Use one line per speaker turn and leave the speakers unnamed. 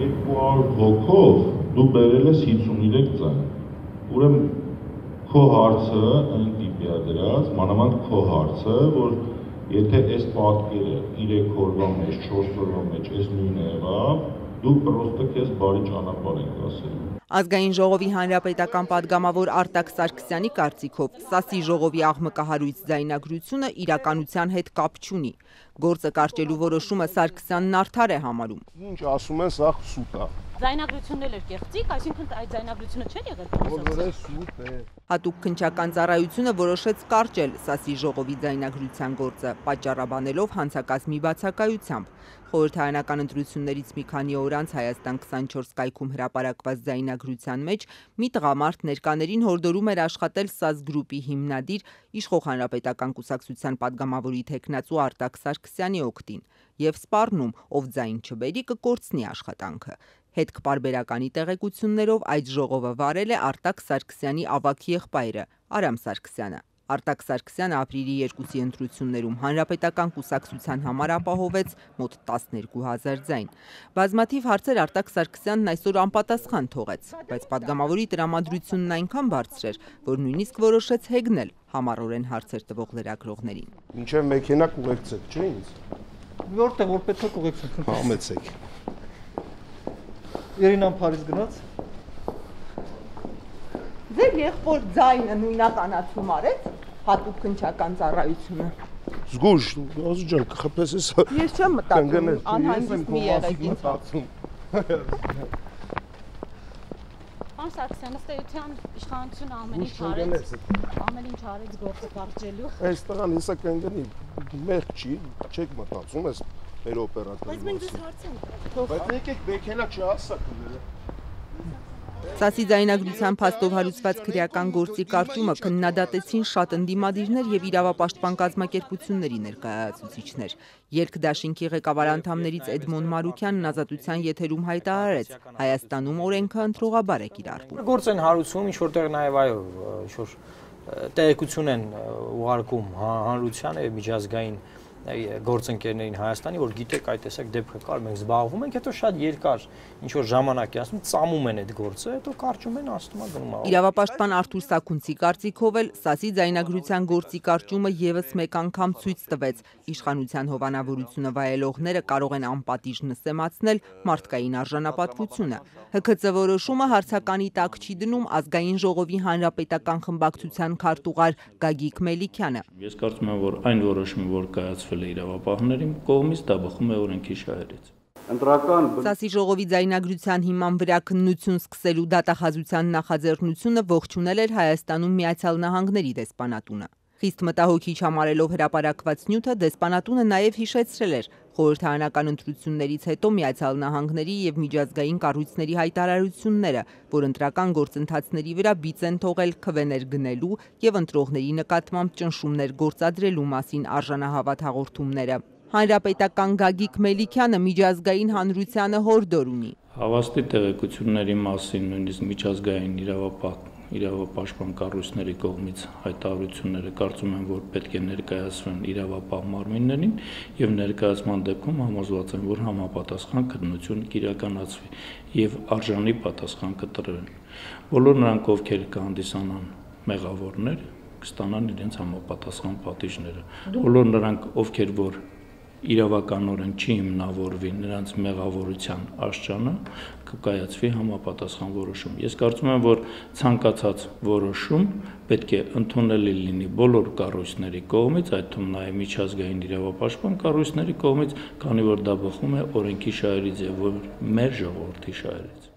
200 հոգով դու բերել ես 53 ձայն։ Ուրեմն քո հարցը այն տիպի է դրած, մանավանդ քո հարցը, որ եթե այս պատկերը 3 օրվա մեջ, 4 օրվա մեջ այս նույնը եղավ, դու պրոստը քեզ բարի ճանապարհ ենք ասելու։
Ազգային ժողովի հանրապետական падգամավոր Արտակ Սարգսյանի կարծիքով Սասի ժողովի աղմկահարույց ձայնագրությունը իրականության հետ կապ չունի։ Գործը կարճելու որոշումը Սարգսյանն արդար է համարում։
Ինչ ասում են, սա սուտ է։
Ձայնագրությունն էլ էր կեղծիկ, այսինքն այդ ձայնագրությունը չէր եղել։
Հատուկ քնչական ծառայությունը որոշեց կարճել Սասի ժողովի ձայնագրության գործը, պատճառաբանելով հանցակազմի բացակայությամբ։ Խորհրդարանական ընտրություններից մի քանի օր անց Հայաստան 24 կայքում հրապարակված ձայնագրության մեջ մի տղամարդ ներկաներին հորդորում էր աշխատել ՍԱԶ գրուպի հիմնադիր իշխող հանրապետական կուսակցության падգամավորի տեխնացու Արտակ Սարգսյանի օգտին եւ սպառնում, ով ձայն չբերի կկորցնի աշխատանքը։ Հետք պարբերականի տեղեկություններով այդ ժողովը վարել է Արտակ Սարգսյանի ավակի եղբայրը՝ Արամ Սարգսյանը։ Արտակ Սարգսյանը ապրիլի 2-ի ընտրություններում Հանրապետական կուսակցության համար ապահովեց մոտ 12000 ձայն։ Բազմաթիվ հարցեր Արտակ Սարգսյանն այսօր անպատասխան թողեց, բայց падգամավորի տրամադրությունն այնքան բարձր էր, որ նույնիսկ որոշեց հեգնել համառորեն հարցեր տվող լրագրողներին։
Ինչեւ մեքենա կուղեկցեք, չէ՞ ինձ։
Որտեղ որ պետք է կուղեկցեք։
Համեցեք։
Երինան Փարիզ գնաց։
Ձեր եղբոր ձայնը նույնականացում արեց հատուկ քնչական ծառայությունը։
Զգուշ, Ազու ջան, կխփես ես։
Ես չեմ մտածում, անհանգիստ մի
քո
եղեք ինձ։
մտածում։
Պարոն Սարգսյան, ըստ էության իշխանությունը ամեն ինչ արեց, ամեն ինչ արեց գործը կարճելու։
Այս տղան հեսա կընկնի, մեղ չի, չեք մտածում ես մեր օպերատորի
Բայց մենք
մասին։
դες հարց ենք։
Բայց եկեք մեքենա չհասակ։
Սասի ձայնագրության փաստով հարուցված քրեական գործի կարճումը քննադատեցին շատ ընդդիմադիրներ եւ իրավապաշտպան կազմակերպությունների ներկայացուցիչներ։ Երկ դաշինքի ղեկավար անդամներից Էդմոն Մարուկյանն ազատության եթերում հայտարարեց. Հայաստանում օրենքը ընտրողաբար է կիրառվում։
Գործ են հարուցում, ինչ որտեղ նաև այո, ինչ որ տեղեկություն են ուղարկում հա- հանրությանը եւ միջազգային գործընկերներին Հայաստանի, որ գիտեք այդ տեսակ դեպքը կար, մենք զբաղվում ենք, հետո շատ երկար ինչ որ ժամանակ է ասում, ծամում են այդ գործը, հետո կարճում են, ասում են գնում է։
Իրավապաշտպան Արթուր Սաքունցի կարծիքով էլ Սասի ձայնագրության գործի կարճումը եւս մեկ անգամ ցույց տվեց իշխանության հովանավորությունը վայելողները կարող են անպատիժ նսեմացնել մարդկային արժանապատվությունը։ ՀՔՑ որոշումը հարցականի տակ չի դնում ազգային ժողովի հանրապետական խմբակցության քարտուղար Գագիկ Մելիքյանը։
Ես կարծում եմ, որ այն որոշումը, որ կայացվել է իրավապահների կողմից, դա բխում է օրենքի շահերից։
Ընտրական
Սասի ժողովի ձայնագրության հիման վրա քննություն սկսելու դատախազության նախաձեռնությունը ողջունել էր Հայաստանում Միացյալ Նահանգների դեսպանատունը։ Խիստ մտահոգիչ համարելով հրապարակված նյութը դեսպանատունը նաև հիշեցրել էր. Խորհրդարանական ընտրություններից հետո Միացյալ Նահանգների եւ միջազգային կառույցների հայտարարությունները, որ ընտրական գործընթացների վրա բիծ են թողել քվեներ գնելու եւ ընտրողների նկատմամբ ճնշումներ գործադրելու մասին արժանահավատ հաղորդումները։ Հանրապետական Գագիկ Մելիքյանը միջազգային հանրությանը հորդոր ունի։
Հավաստի տեղեկությունների մասին նույնիսկ միջազգային իրավապահ իրավապաշտպան կառույցների կողմից հայտարարությունները կարծում եմ, որ պետք է ներկայացվեն իրավապահ մարմիններին եւ ներկայացման դեպքում համոզված եմ, որ համապատասխան քննություն կիրականացվի եւ արժանի պատասխան կտրվեն։ Բոլոր նրանք, ովքեր կհանդիսանան մեղավորներ, կստանան իրենց համապատասխան պատիժները։ Բոլոր նրանք, ովքեր որ իրավականորեն չի հիմնավորվի նրանց մեղավորության աշճանը կկայացվի համապատասխան որոշում։ Ես կարծում եմ, որ ցանկացած որոշում պետք է ընդունելի լինի բոլոր կառույցների կողմից, այդ թվում նաև միջազգային իրավապաշտպան կառույցների կողմից, քանի որ դա բխում է օրենքի շահերից եւ մեր ժողովրդի շահերից։